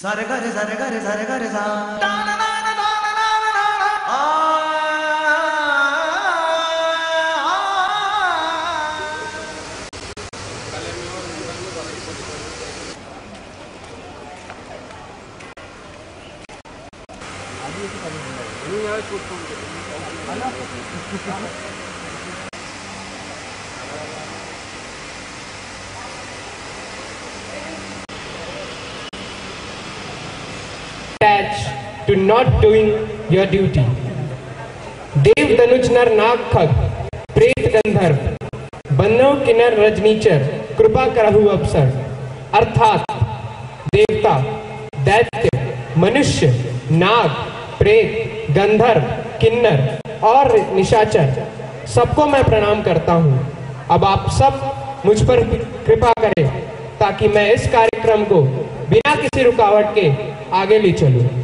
Saragare, saragare, saragare, saragare. To not doing your duty. देव धनुज नर नाग खग, प्रेत गंधर्व बन्नव किन्नर रजनीचर, कृपा करहु अवसर। अर्थात देवता, दैत्य, मनुष्य, नाग, प्रेत, गंधर्व, किन्नर और निशाचर, सबको मैं प्रणाम करता हूँ। अब आप सब मुझ पर कृपा करें, ताकि मैं इस कार्यक्रम को बिना किसी रुकावट के आगे ले चलूँ।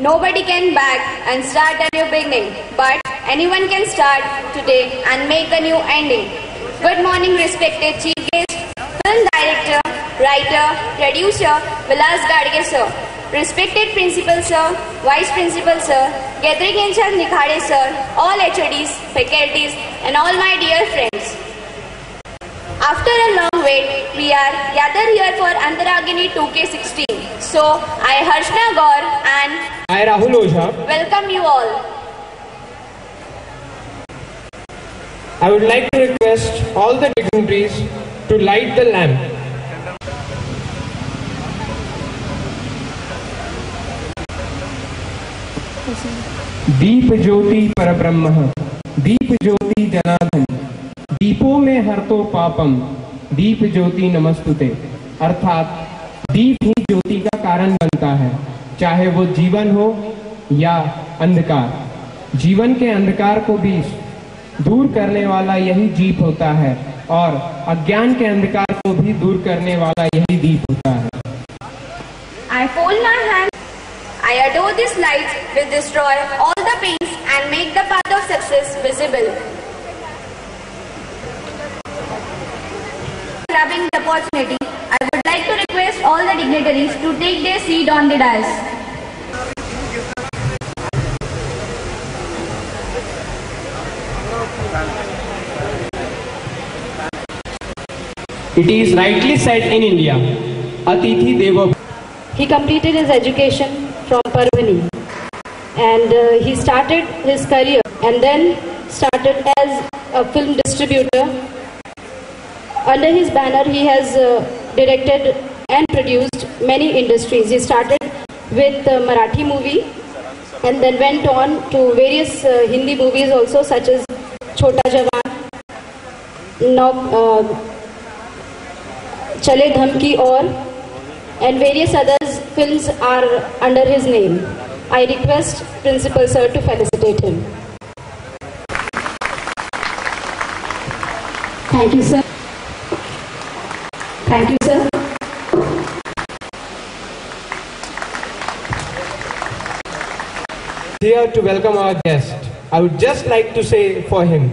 Nobody can back and start a new beginning, but anyone can start today and make a new ending. Good morning, respected chief guest, film director, writer, producer, Vilas Gadge sir, respected principal sir, vice principal sir, gathering in charge Nikhade sir, all HODs, faculties, and all my dear friends. After a long wait, we are gathered here for Antaragini 2K16. So, I Harshna Gaur and I Rahul Ojha, welcome you all. I would like to request all the dignitaries to light the lamp. दीप ज्योति परब्रह्म दीप ज्योति जनार्दन दीपों में हर तो पापम दीप ज्योति नमस्तुते अर्थात, दीप ही ज्योति का कारण बनता है, चाहे वो जीवन हो या अंधकार जीवन के अंधकार को भी दूर करने वाला यही दीप होता है, और अज्ञान के अंधकार को भी दूर करने वाला यही दीप होता है I fold my hands. I adore these lights which destroy all the pains and make the path of success visible. Grabbing the opportunity, I would like to request all the dignitaries to take their seat on the dais. It is rightly said in India, Atithi Devo He completed his education from Parvani and uh, he started his career and then started as a film distributor. Under his banner, he has uh, directed and produced many industries. He started with uh, Marathi movie and then went on to various uh, Hindi movies also, such as Chota Jawan, Now, uh, Chale Dhamki Aur, and various others films are under his name. I request Principal Sir to felicitate him. Thank you, sir. Thank you, sir. Here to welcome our guest, I would just like to say for him,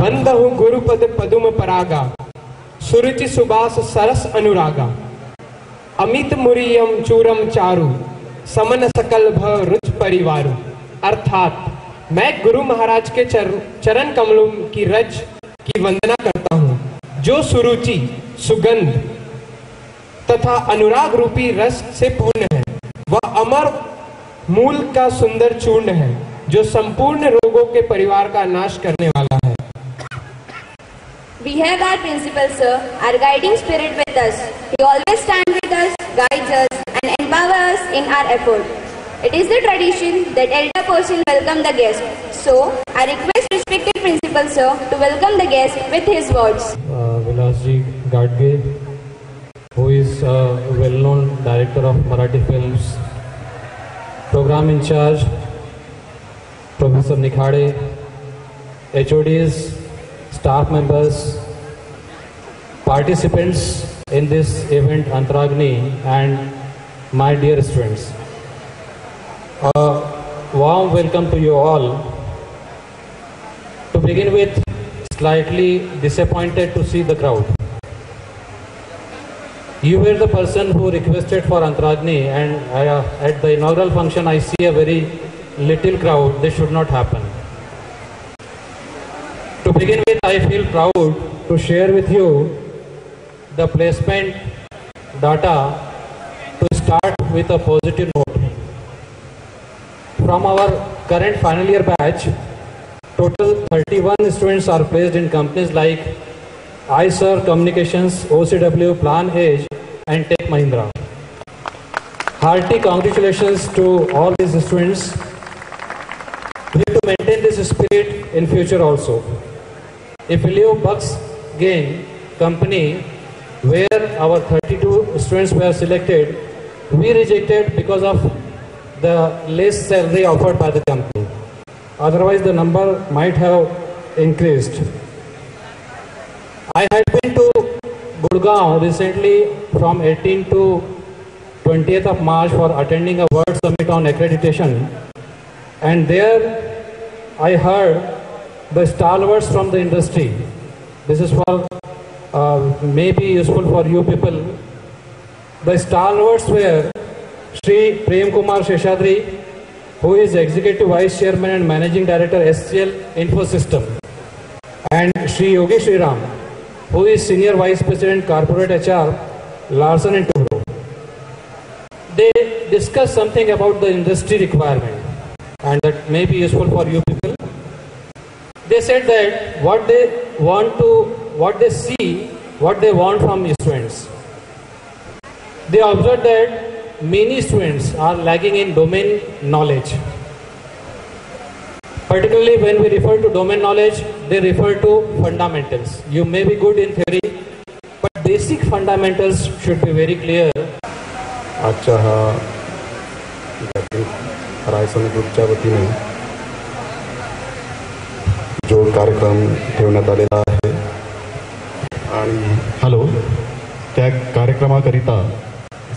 बंदहु गुरुपद पदुम परागा सुरुचि सुबास सरस अनुरागा अमित मुरियम चूरम चारु समन सकल भ रुच परिवारु अर्थात मैं गुरु महाराज के चर, चरण कमलों की रज की वंदना करता हूँ जो सुरुचि सुगंध तथा अनुराग रूपी रस से पूर्ण है वह अमर मूल का सुंदर चूर्ण है जो संपूर्ण रोगों के परिवार का नाश करने वाला है We have our principal sir, our guiding spirit with us. He always stands with us, guides us, and empowers us in our effort. It is the tradition that elder person welcome the guest. So, I request respected principal sir to welcome the guest with his words. uh, Vilasji Gadge, who is a well-known director of Marathi films, program in charge, Professor Nikhade, HODs, staff members, participants in this event Antaragni and my dear students. A warm welcome to you all. To begin with, slightly disappointed to see the crowd. You were the person who requested for Antragni, and I, uh, at the inaugural function, I see a very little crowd. This should not happen. To begin with, I feel proud to share with you the placement data to start with a positive note. From our current final year batch, total 31 students are placed in companies like iSir Communications, OCW, Plan Age, and Tech Mahindra. Hearty congratulations to all these students. We have to maintain this spirit in future also. If Leo Bucks Gain company, where our 32 students were selected, we rejected because of the less salary offered by the company. Otherwise, the number might have increased. I had been to Gurgaon recently from 18 to 20th of March for attending a World Summit on Accreditation, and there I heard the stalwarts from the industry. This is for uh, maybe useful for you people. The stalwarts were Sri Prem Kumar Sheshadri, who is Executive Vice Chairman and Managing Director SCL Infosystem, and Sri Yogi Sriram, who is Senior Vice President Corporate HR, Larsen and Toubro. They discussed something about the industry requirement, and that may be useful for you people. They said that what they want to, what they see, what they want from students. They observed that many students are lagging in domain knowledge. Particularly when we refer to domain knowledge, they refer to fundamentals. You may be good in theory, but basic fundamentals should be very clear. आजच्या हा रायसन ग्रुपच्या वतीने जो कार्यक्रम ठेवण्यात आलेला आहे आणि हॅलो त्या कार्यक्रमाकरिता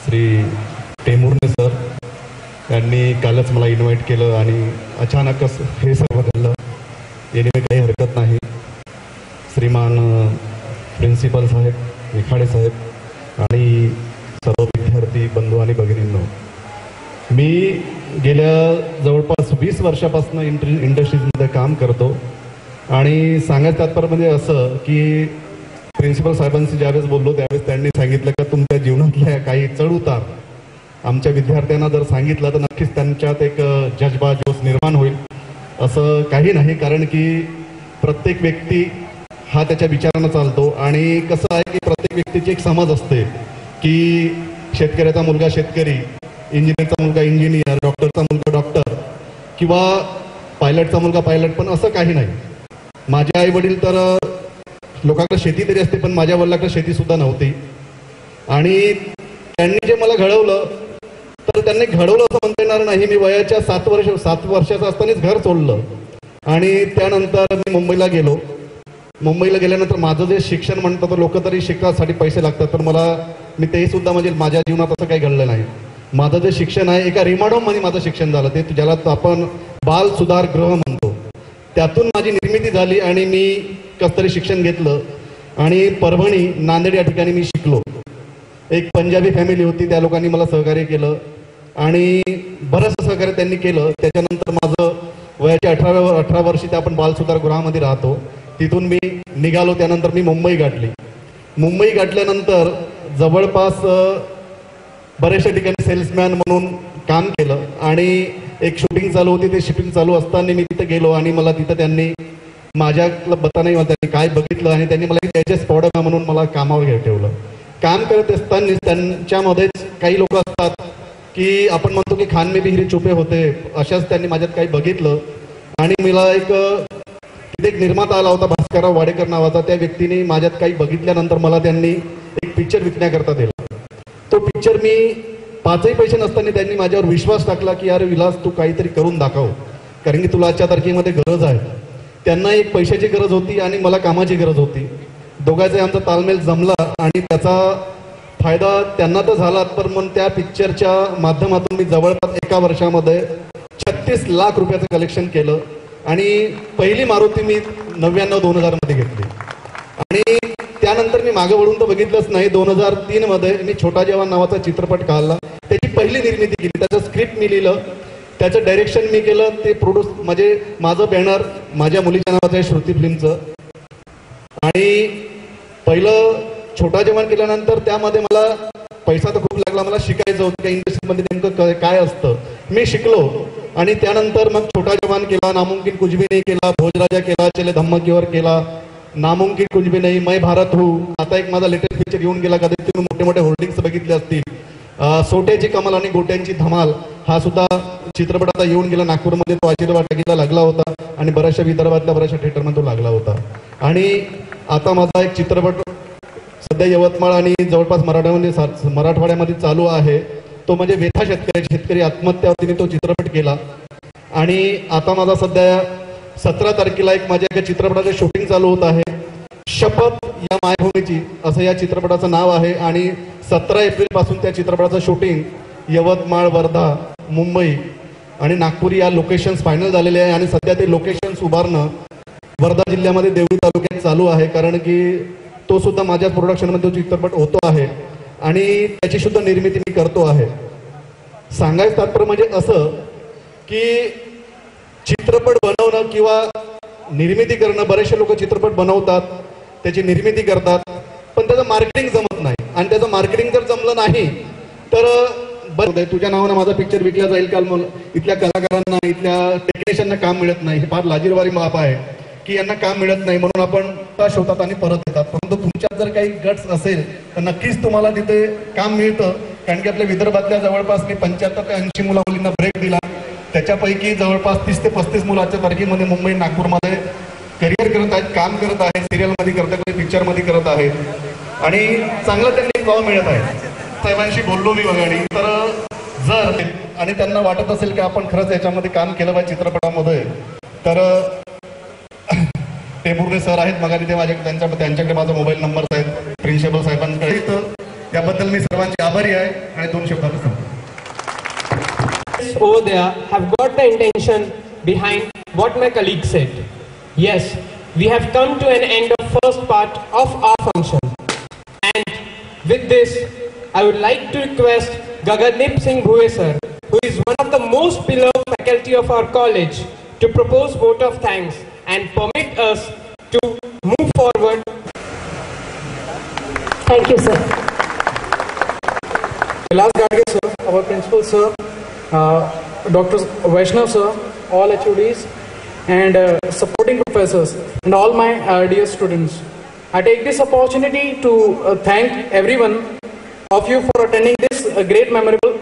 श्री टेमूरने सर यांनी कालच मला इन्व्हाइट केलं आणि अचानकच हे सर्व घडलं. याने काही हरकत नाही. श्रीमान प्रिन्सिपल साहेब निखाडे साहेब आणि सर्व विद्यार्थी बंधू आणि भगिनींनो मी गेल्या जवळपास वीस वर्षापासून इंटर इंडस्ट्रीजमध्ये काम करतो आणि सांगायचं तात्पर्य म्हणजे असं की प्रिन्सिपल साहेबांशी ज्यावेळेस बोललो त्यावेळेस त्यांनी सांगितलं का तुमच्या जीवनातल्या काही चढउतार आमच्या विद्यार्थ्यांना जर सांगितलं तर नक्कीच त्यांच्यात एक जज्बा जोश निर्माण होईल. असं काही नाही कारण की प्रत्येक व्यक्ती हा त्याच्या विचारानं चालतो. आणि कसं आहे की प्रत्येक व्यक्तीची एक समज असते की शेतकऱ्याचा मुलगा शेतकरी इंजिनियरचा मुलगा इंजिनियर डॉक्टरचा मुलगा डॉक्टर किंवा पायलटचा मुलगा पायलट पण असं काही नाही. माझे आई वडील तर लोकांकडे शेती तरी असते पण माझ्या वडिलाकडे शेतीसुद्धा नव्हती. आणि त्यांनी जे मला घडवलं तर त्यांनी घडवलं असं म्हणता येणार नाही. मी वयाच्या सात वर्ष सात वर्षाचं असतानाच घर सोडलं. आणि त्यानंतर मी मुंबईला गेलो. मुंबईला गेल्यानंतर माझं जे शिक्षण म्हणतात तर लोक तरी शिकासाठी पैसे लागतात. तर मला मी तेही सुद्धा म्हणजे माझ्या जीवनात असं काही घडलं नाही. माझं जे शिक्षण आहे एका रिमाडोममध्ये माझं शिक्षण झालं. ते ज्याला आपण बाल सुधार गृह म्हणतो. त्यातून माझी निर्मिती झाली आणि मी कसतरी शिक्षण घेतलं. आणि परभणी नांदेड या ठिकाणी मी शिकलो. एक पंजाबी फॅमिली होती. त्या लोकांनी मला सहकार्य केलं. आणि बरंचसं सहकार्य त्यांनी केलं. त्याच्यानंतर माझं वयाच्या अठराव्या अठरा वर्षी त्या आपण बालसुधार गृहामध्ये राहतो. तिथून मी निघालो. त्यानंतर मी मुंबई गाठली. मुंबई गाठल्यानंतर जवळपास बऱ्याचशा ठिकाणी सेल्समॅन म्हणून काम केलं. आणि एक शूटिंग चालू होती. ते शूटिंग चालू असताना मी तिथं गेलो आणि मला तिथं त्यांनी माझ्या बता नाही त्यांनी काय बघितलं आणि त्यांनी मला त्याचे स्पॉडका म्हणून मला कामावर ठेवलं. काम करत असताना त्यांच्यामध्येच काही लोक असतात. की आपण म्हणतो की खान मे बिहिरी चुपे होते अशाच त्यांनी माझ्यात काही बघितलं. आणि मला एक तिथे एक निर्माता आला होता भास्करराव वाडेकर नावाचा. त्या व्यक्तीने माझ्यात काही बघितल्यानंतर मला त्यांनी एक पिक्चर विकण्याकरता दिला. तो पिक्चर मी पाचही पैसे नसताना त्यांनी माझ्यावर विश्वास टाकला की यार विलास तू काहीतरी करून दाखव. कारण की तुला आजच्या तारखेमध्ये गरज आहे. त्यांना एक पैशाची गरज होती आणि मला कामाची गरज होती. दोघांचा आमचा तालमेल जमला आणि त्याचा फायदा त्यांना तर झाला पण मग त्या पिक्चरच्या माध्यमातून मी जवळपास एका वर्षामध्ये छत्तीस लाख रुपयाचं कलेक्शन केलं. आणि पहिली मारुती मी नव्याण्णव दोन हजारमध्ये घेतली. आणि त्यानंतर मी मागे वळून तर बघितलंच नाही दोन हजार तीनमध्ये मी छोटा जेवण नावाचा चित्रपट काढला. त्याची पहिली निर्मिती केली त्याचं स्क्रिप्ट मी लिहिलं. त्याचं डायरेक्शन मी केलं ते प्रोड्यूस म्हणजे माझं बॅनर माझ्या मुलीच्या नावाचं आहे श्रुती फिल्मचं. आणि पहिलं छोटा जवान केल्यानंतर त्यामध्ये मला पैसा तर खूप लागला. मला शिकायचं होतं का इंडस्ट्रीमध्ये नेमकं काय असतं. मी शिकलो आणि त्यानंतर मग छोटा जवान केला नामुमकिन कुछ भी नहीं केला भोजराजा केला चले धम्मकीवर केला. नामुमकिन कुछ भी नहीं भारत हूँ. आता एक माझा लेटेस्ट पिक्चर येऊन गेला. कदाचित तुम्ही मोठे मोठे होर्डिंग्स बघितले असतील. सोट्याची कमाल आणि गोट्यांची धमाल हा सुद्धा चित्रपट आता येऊन गेला. नागपूरमध्ये तो आशीर्वाद टाकीला लागला होता आणि बऱ्याचशा विदर्भातल्या बऱ्याचशा थिएटरमध्ये तो लागला होता. आणि आता माझा एक चित्रपट सध्या यवतमाळ आणि जवळपास मराठवाड्यामध्ये सा- मराठवाड्यामध्ये चालू आहे. तो म्हणजे वेथा शेतकरी शेतकरी आत्महत्यावरतीने तो चित्रपट केला. आणि आता माझा सध्या सतरा तारखेला एक माझ्या एका चित्रपटाचं शूटिंग चालू होत आहे. शपथ या मायभूमीची असं या चित्रपटाचं नाव आहे. आणि सतरा एप्रिलपासून त्या चित्रपटाचं शूटिंग यवतमाळ वर्धा मुंबई आणि नागपूर या लोकेशन्स फायनल झालेले आहे. आणि सध्या ते लोकेशन्स उभारणं वर्धा जिल्ह्यामध्ये देवळी तालुक्यात चालू आहे. कारण की तो सुद्धा माझ्या प्रोडक्शनमध्ये तो चित्रपट होतो आहे आणि त्याची सुद्धा निर्मिती मी करतो आहे. सांगायचं तात्पर्य म्हणजे असं की चित्रपट बनवणं किंवा निर्मिती करणं बरेचसे लोक चित्रपट बनवतात त्याची निर्मिती करतात पण त्याचं मार्केटिंग जमत नाही. आणि त्याचं मार्केटिंग जर जमलं नाही तर बरं तुझ्या नावानं माझा पिक्चर विकला जाईल काल मग. इथल्या कलाकारांना इथल्या टेक्निशियनना काम मिळत नाही. हे फार लाजीरवारी माप आहे. की यांना काम मिळत नाही म्हणून आपण तास होतात आणि परत येतात. परंतु तुमच्यात जर काही गट्स असेल तर नक्कीच तुम्हाला तिथे काम मिळतं. कारण की आपल्या विदर्भातल्या जवळपास मी पंच्याहत्तर ते ऐंशी मुला मुलींना ब्रेक दिला. त्याच्यापैकी जवळपास तीस ते पस्तीस मुलाच्या तारखेमध्ये मुंबई नागपूरमध्ये करिअर करत आहेत काम करत आहेत सिरियलमध्ये करत आहेत पिक्चरमध्ये करत आहेत. आणि चांगलं त्यांनी भाव मिळत आहे. साहेबांशी बोललो मी वगैरे. तर जर आणि त्यांना वाटत असेल की आपण खरंच याच्यामध्ये काम केलं पाहिजे चित्रपटामध्ये तर टेमुर्णे सर आहेत मग ते माझ्या त्यांच्या त्यांच्याकडे माझा मोबाईल नंबर आहेत प्रिन्सिपल साहेबांकडे त्याबद्दल मी सर्वांचे आभारी आहे आणि दोन शब्दात सांगतो over there have got the intention behind what my colleague said. Yes, we have come to an end of first part of our function. And with this, I would like to request Gagandeep Singh Bhuve sir, who is one of the most beloved faculty of our college, to propose vote of thanks and permit us to move forward Thank you, sir. Vilas Gadge sir, our principal sir, uh, Dr. Vaishnav sir, all HODs and uh, supporting professors and all my uh, dear students. I take this opportunity to uh, thank everyone of you for attending this uh, great memorable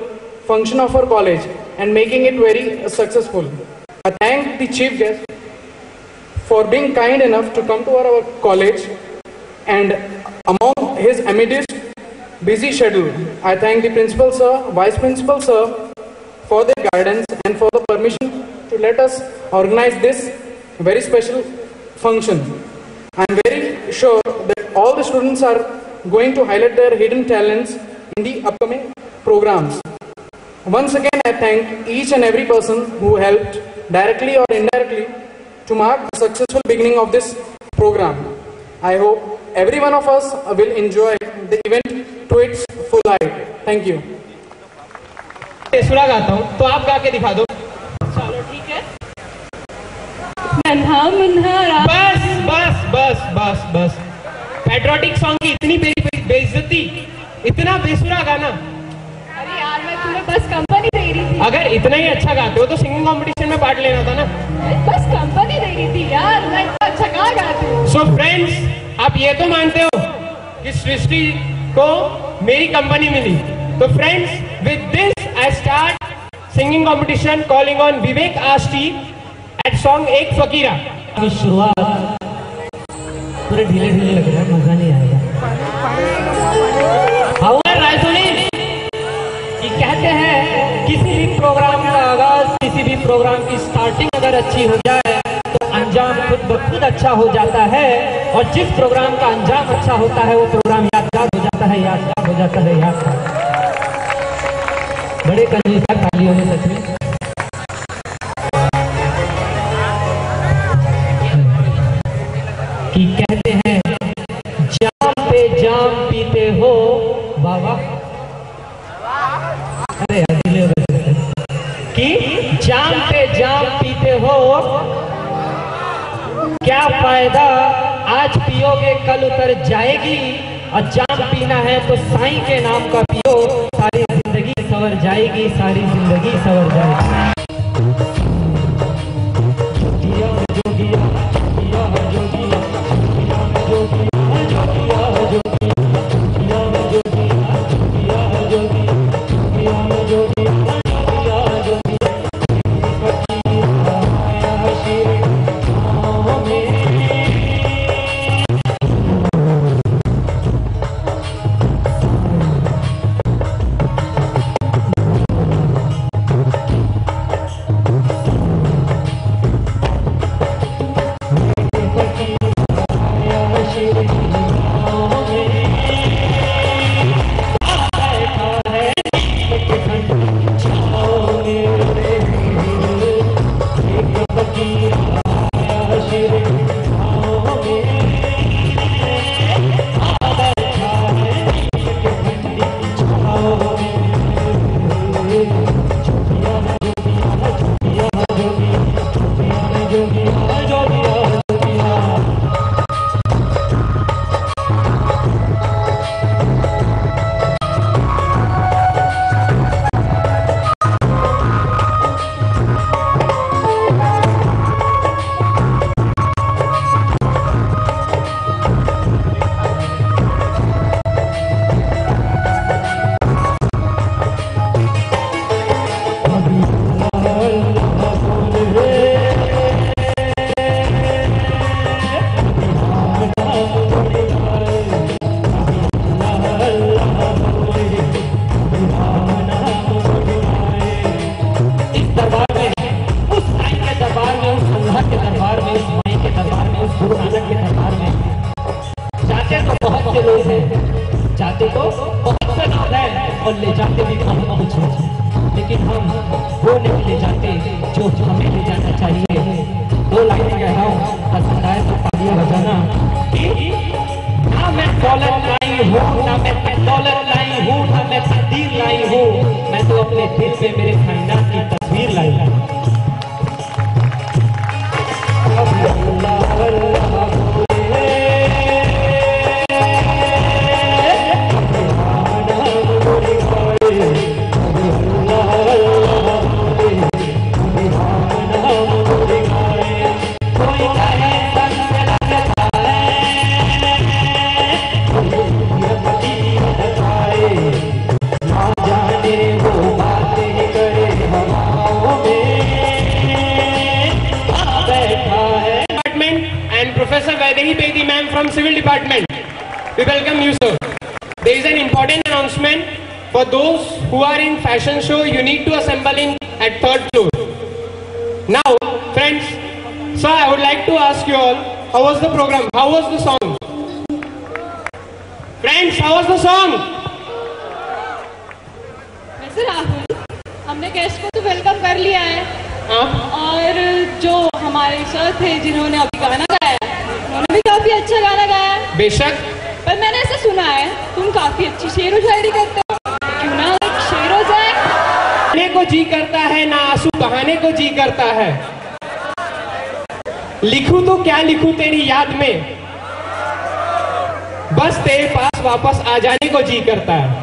function of our college and making it very uh, successful. I thank the chief guest for being kind enough to come to our, our college and among his amidst busy schedule, I thank the principal sir, vice principal sir for their guidance and for the permission to let us organize this very special function. I am very sure that all the students are going to highlight their hidden talents in the upcoming programs. Once again, I thank each and every person who helped directly or indirectly to mark the successful beginning of this program. I hope every one of us will enjoy the event to its full height. Thank you. सुना गाता हूँ तो आप गा के दिखा दो चलो ठीक है नन्हा मुन्हा बस बस बस बस बस पैट्रोटिक सॉन्ग की इतनी बेइज्जती इतना बेसुरा गाना अरे यार मैं तुम्हें बस कंपनी अगर इतना ही अच्छा गाते हो तो सिंगिंग कंपटीशन में पार्ट लेना था ना। बस कंपनी दे रही थी यार मैं इतना अच्छा कहाँ गाती हूँ? सो फ्रेंड्स आप ये तो मानते हो कि सृष्टि को मेरी कंपनी मिली। तो friends with this I start singing competition calling on Vivek Ashti at song एक फकीरा की शुरुआत। पूरे ढीले ढीले लग रहा है मज़ा नहीं आएगा भी प्रोग्राम की स्टार्टिंग अगर अच्छी हो जाए तो अंजाम खुद ब खुद अच्छा हो जाता है और जिस प्रोग्राम का अंजाम अच्छा होता है, वो प्रोग्राम यादगार हो जाता है, यादगार हो जाता है, यादगार। बड़े कंजूस खाली होने सच में। कल उतर जाएगी और जाम पीना है तो साईं के नाम का पियो, सारी ज़िंदगी सवर जाएगी, सारी ज़िंदगी सवर जाएगी। the program? How was the song? Friends, how was the song? लिखू तो क्या लिखू तेरी याद में? बस तेरे पास वापस आ जाने को जी करता है।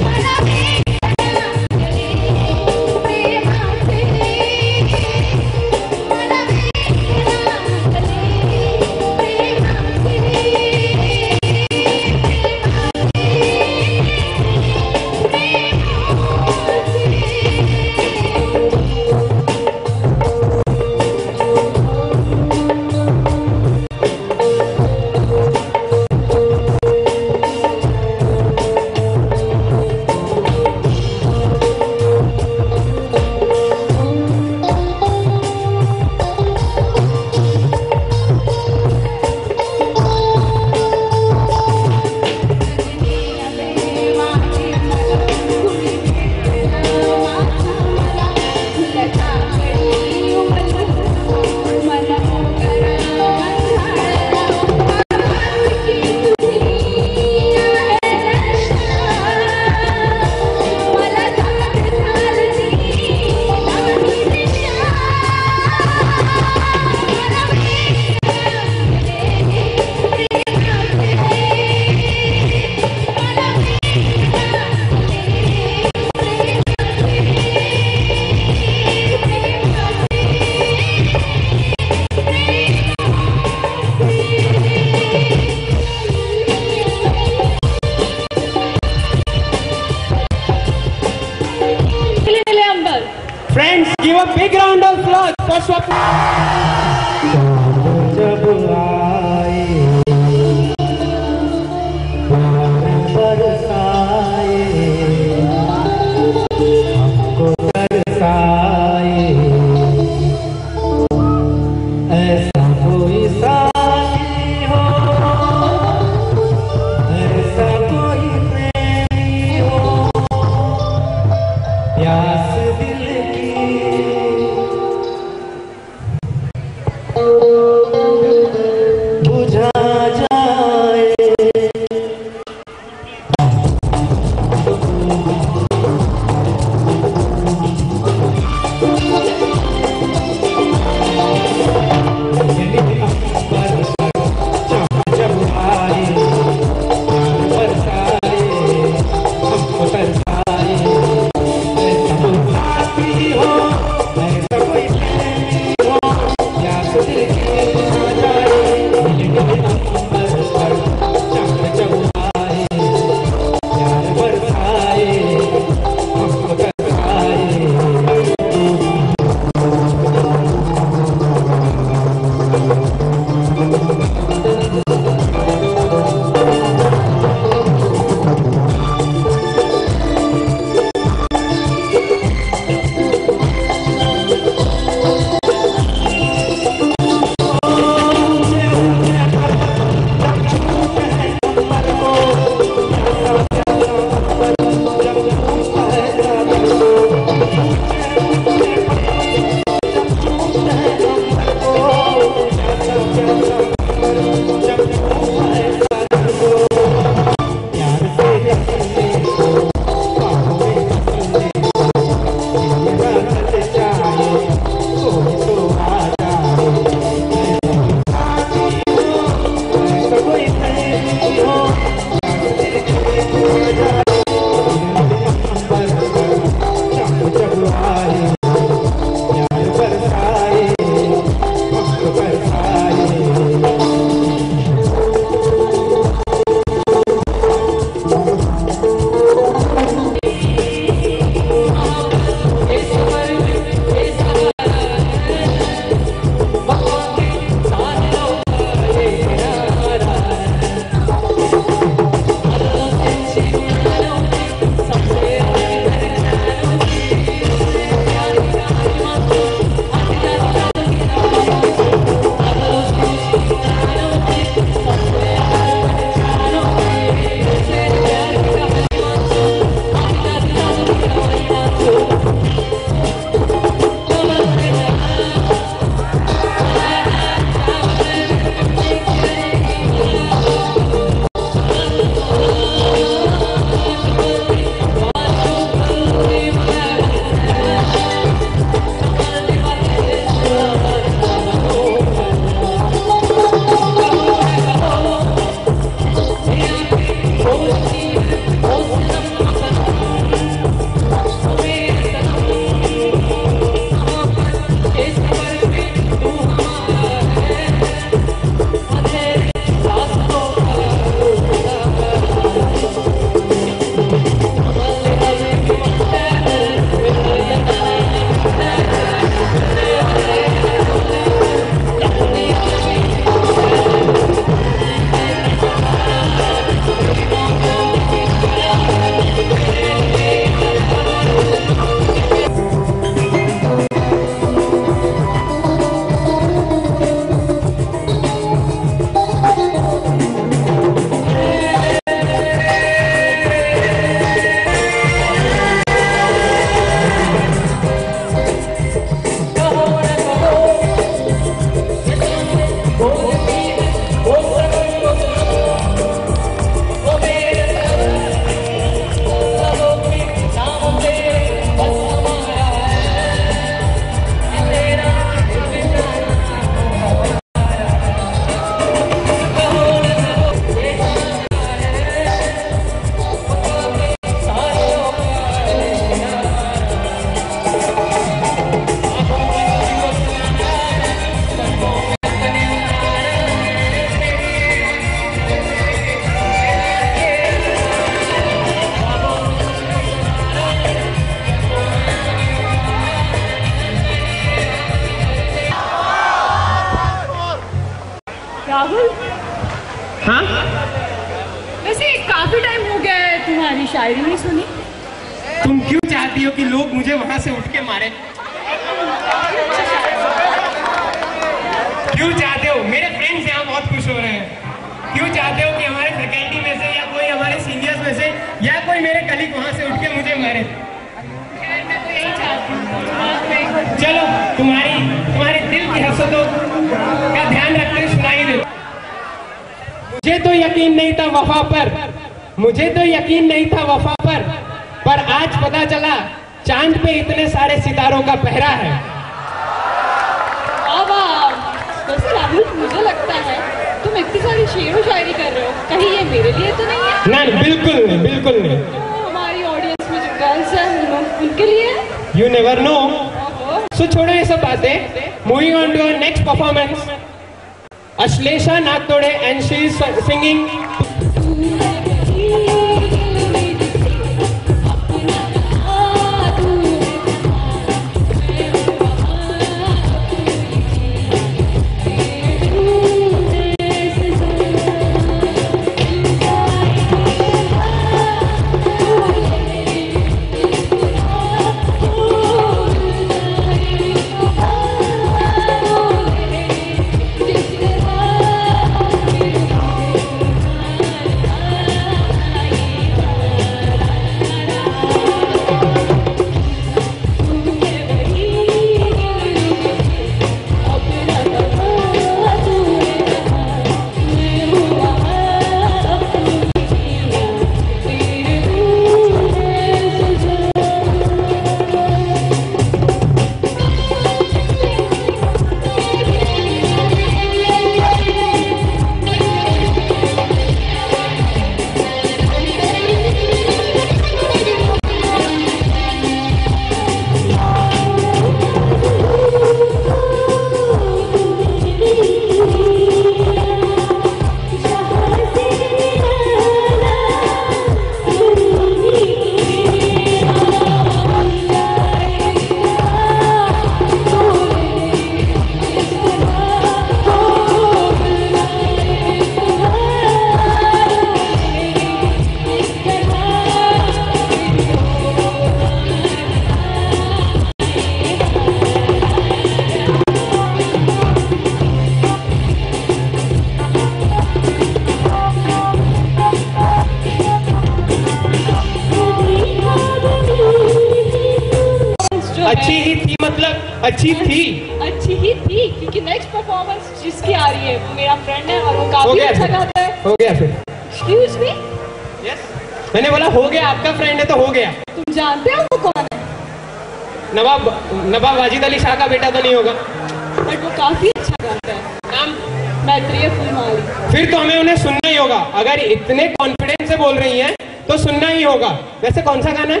सुनना ही होगा। अगर इतने कॉन्फिडेंस से बोल रही हैं तो सुनना ही होगा। वैसे कौन सा गाना है?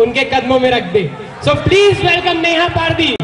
उनके कदमों में रख दे। So please welcome Neha Pardi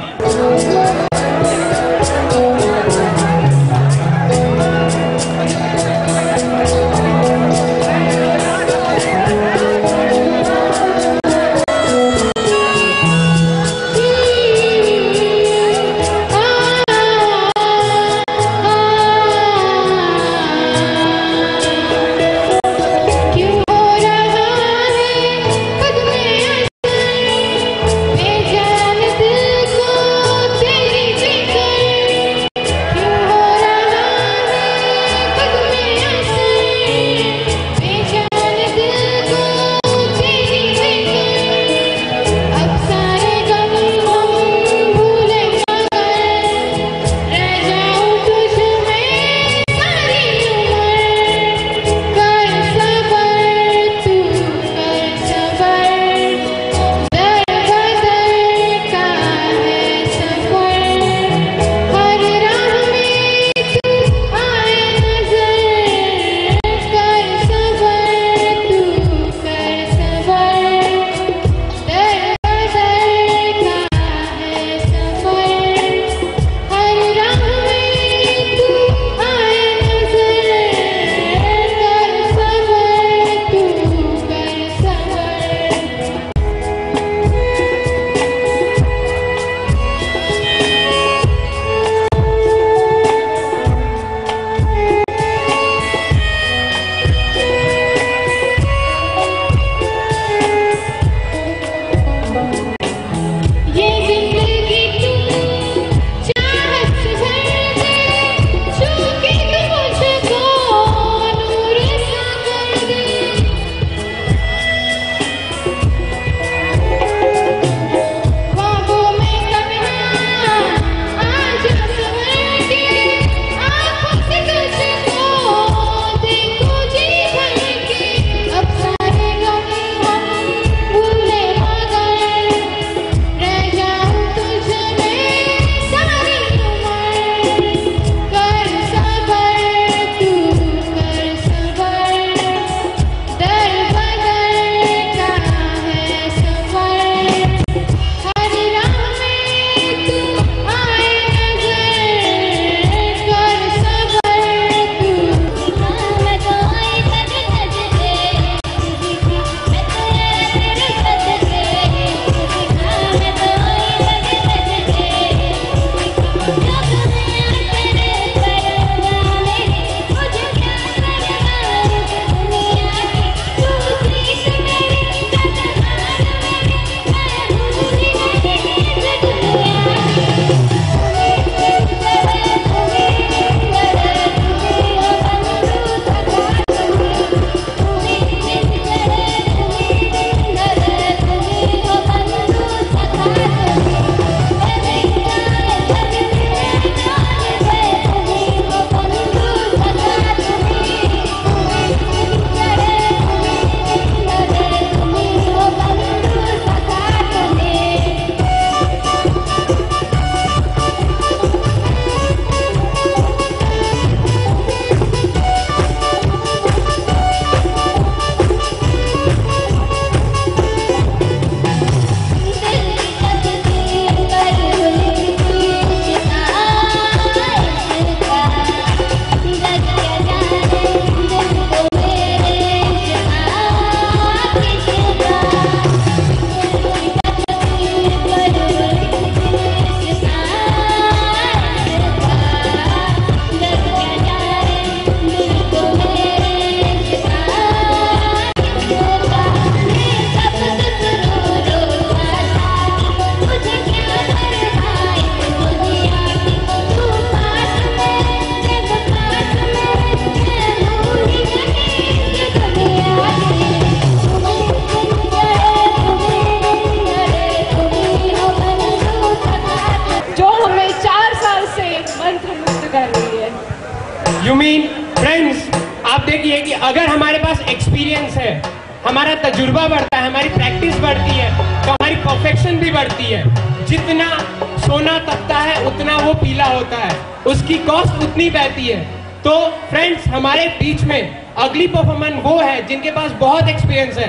तो फ्रेंड्स हमारे बीच में अगली परफॉर्मेंस वो है, जिनके पास बहुत एक्सपीरियंस है।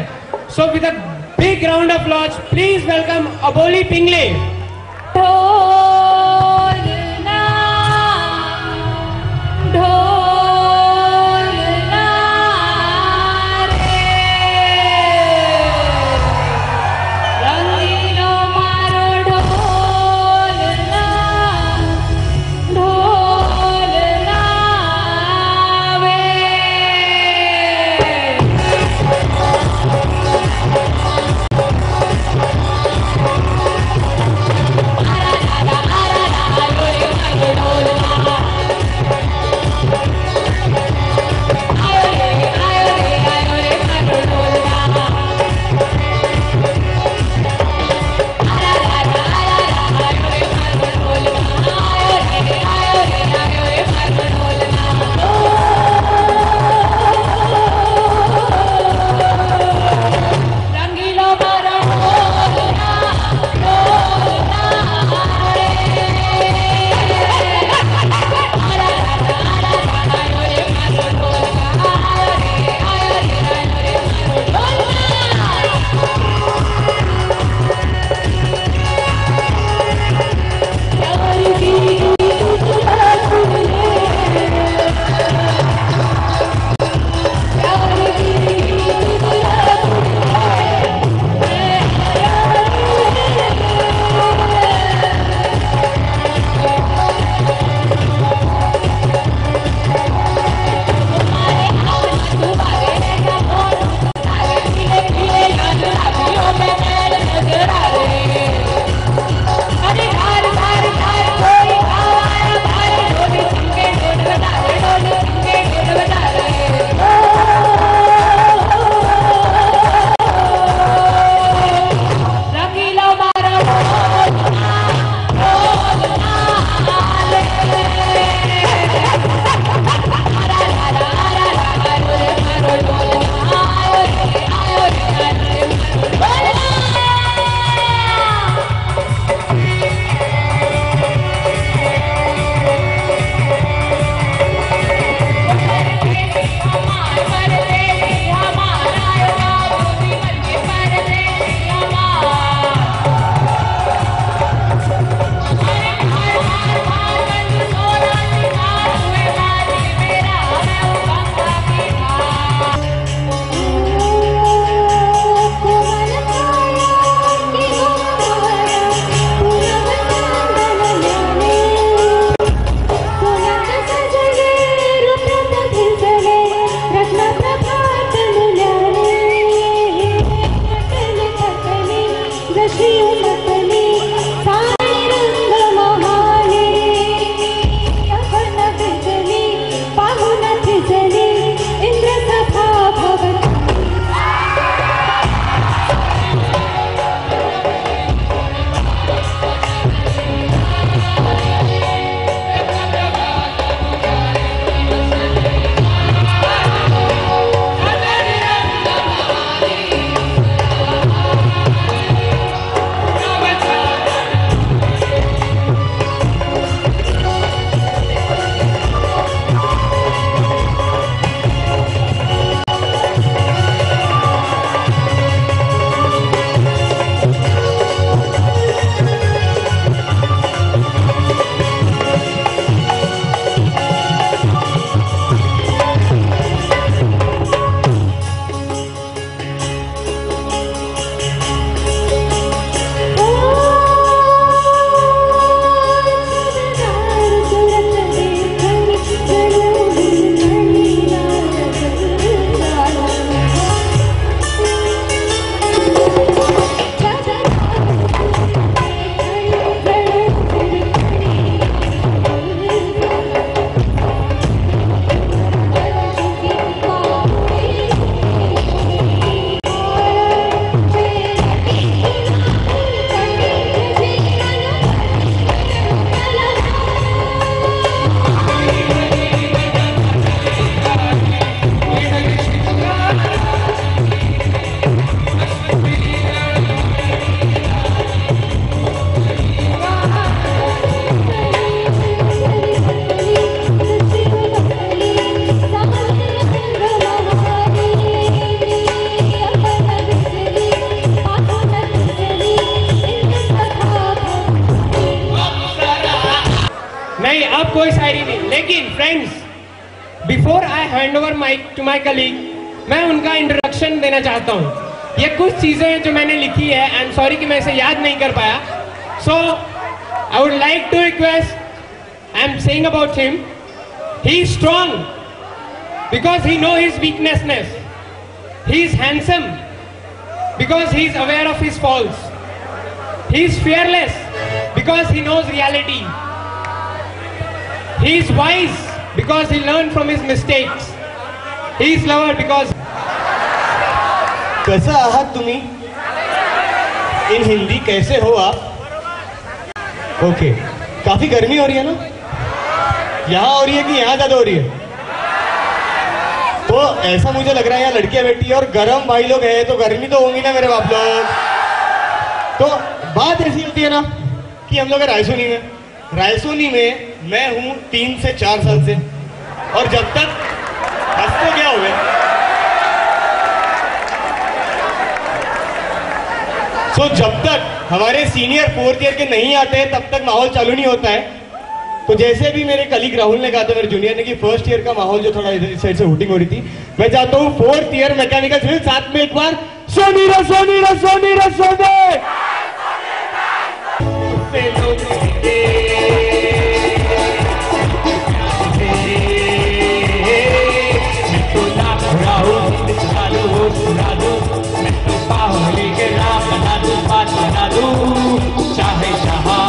So with big round of applause please welcome Aboli Pingale Am saying about him he is strong because he know his वीकनेसनेस he is handsome because he is aware of his faults. He is fearless because he knows reality. He is wise because he learned from his mistakes. He is lover because कसं आहात तुम्ही इन हिंदी कैसे हो आप okay काफी गर्मी हो रही है ना यहाँ हो रही है कि यहाँ ज़्यादा हो रही है? तो ऐसा मुझे लग रहा है यहाँ लड़कियाँ बैठी है और गर्म भाई लोग हैं तो गर्मी तो होंगी ना मेरे बाप लोग। तो बात ऐसी होती है ना कि हम लोग हैं रायसोनी में रायसोनी में मैं हूँ तीन से चार साल से, और जब तक हँसते क्या हुए सो जब तक हमारे सीनियर फोर्थ ईयर के नहीं आते तब तक माहौल चालू नहीं होता है। तो जैसे भी मेरे कलीग राहुल ने कहा था मेरे जूनियर ने कि फ़र्स्ट ईयर का माहौल जो थोड़ा इस साइड से हुटिंग हो रही थी मैं चाहता हूँ फोर्थ ईयर मैकेनिकल सिविल साथ में एक बार सोनी रे सोनी रे सोनी रे सोने चाहे गया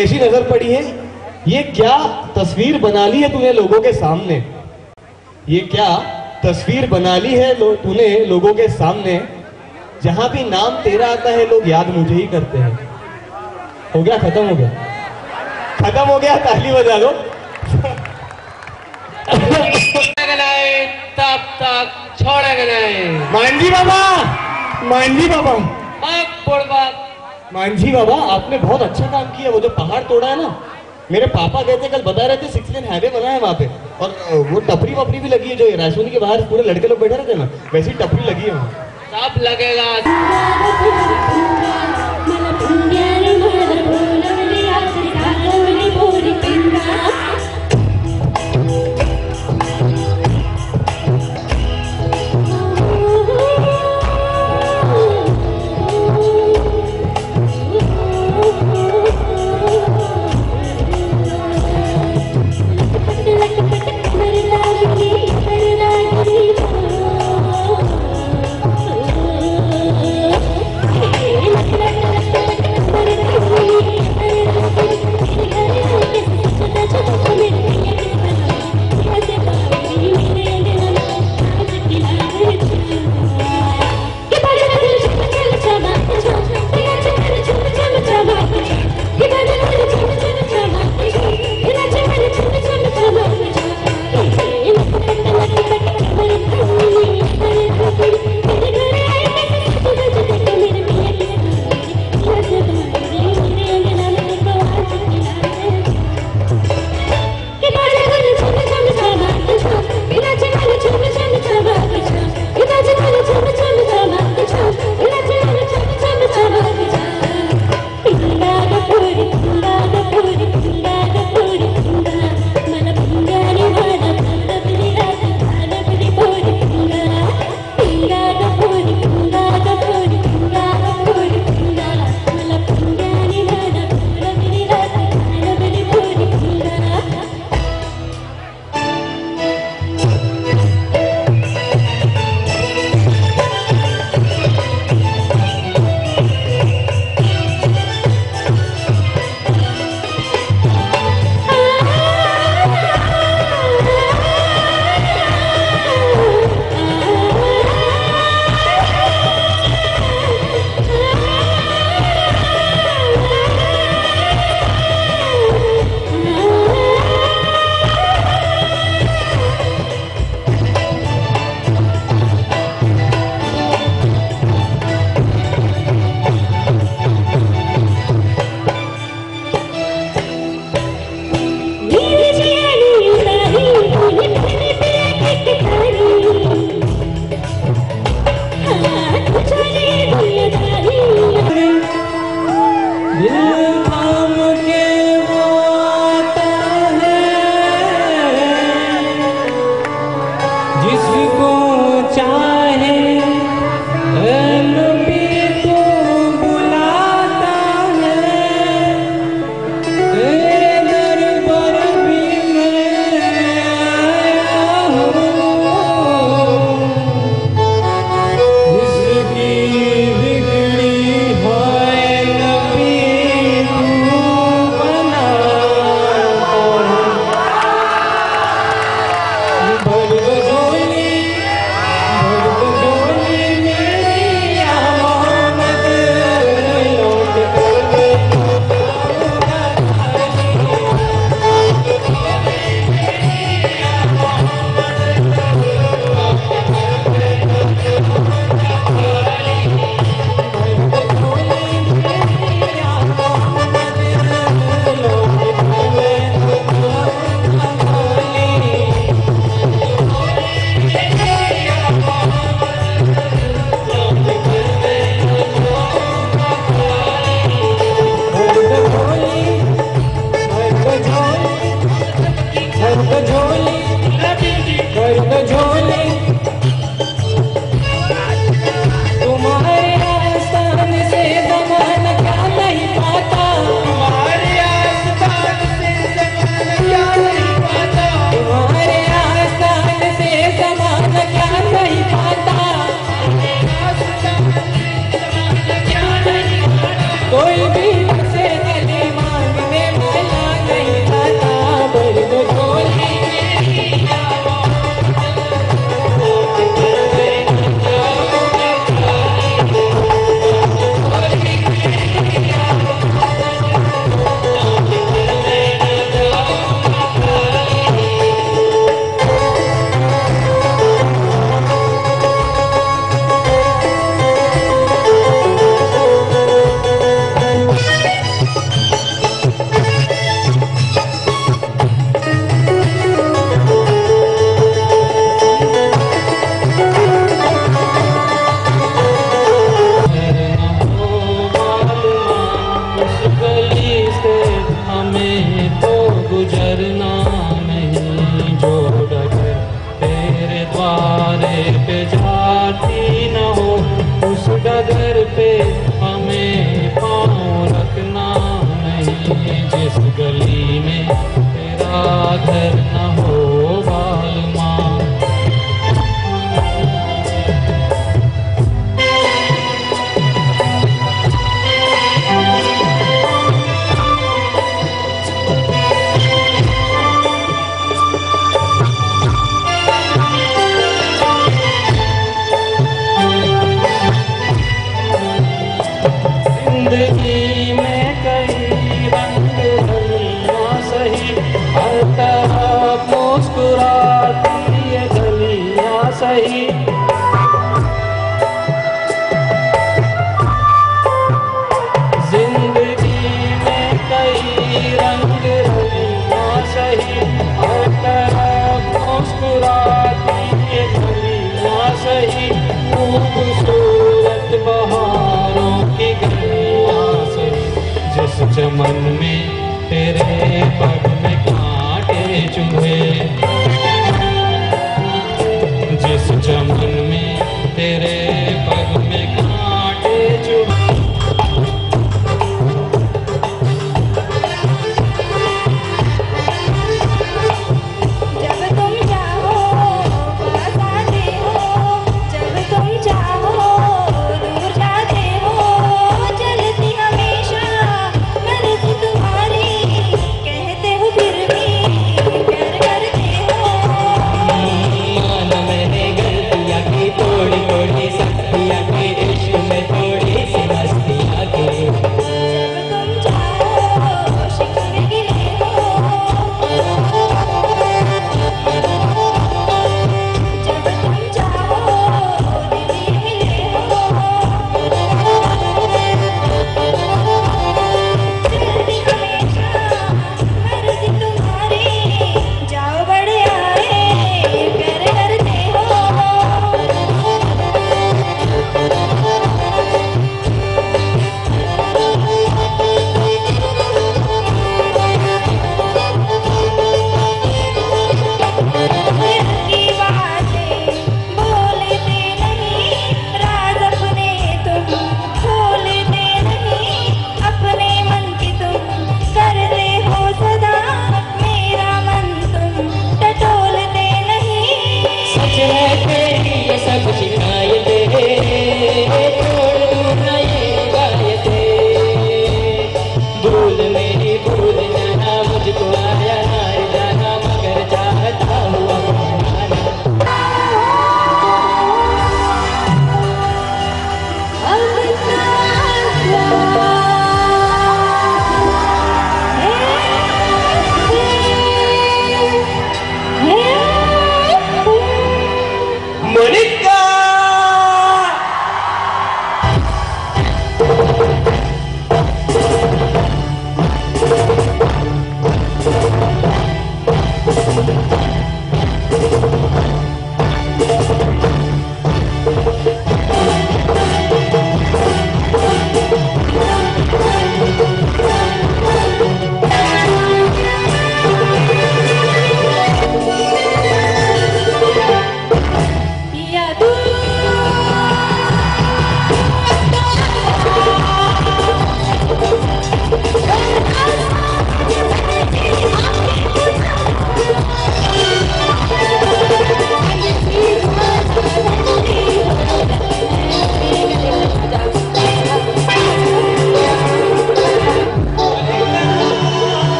कैसी नज़र पड़ी है? ये क्या तस्वीर बना ली है तूने लोगों के सामने? ये क्या तस्वीर बना ली है लो, तूने लोगों के सामने? जहाँ भी नाम तेरा आता है लोग याद मुझे ही करते हैं। हो गया? खत्म हो गया? खत्म हो गया? ताली बजा दो। तब तक छोड़ेंगे नहीं मांझी बाबा! मांझी बाबा! अब मांझी बाबा आपने बहुत अच्छा काम किया वो जो पहाड़ तोड़ा है ना मेरे पापा गए थे कल बता रहे थे सिक्स लेन हाईवे बना है वहाँ पे और वो टपरी वपरी भी लगी है जो रायसोनी के बाहर पूरे लड़के लोग बैठे रहते हैं ना वैसी टपरी लगी है वहाँ। सब लगेगा।